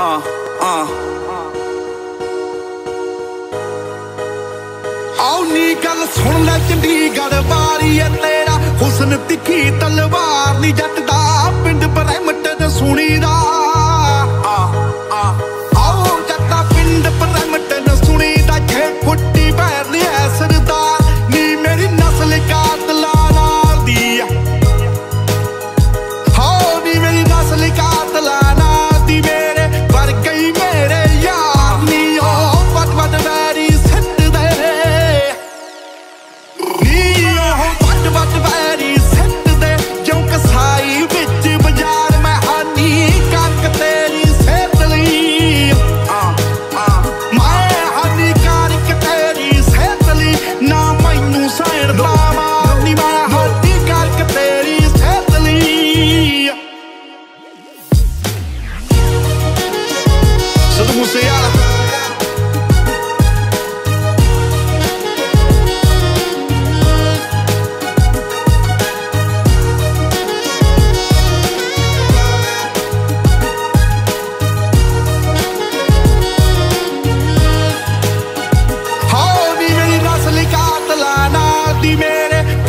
Uh, ਗੱਲ ਸੁਣ ਲੈ ਚੰਡੀਗੜ੍ਹ ਵਾਰੀ ਐ ਤੇਰਾ ਹੁਸਨ ਤਿੱਖੀ ਤਲਵਾਰ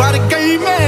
by the game.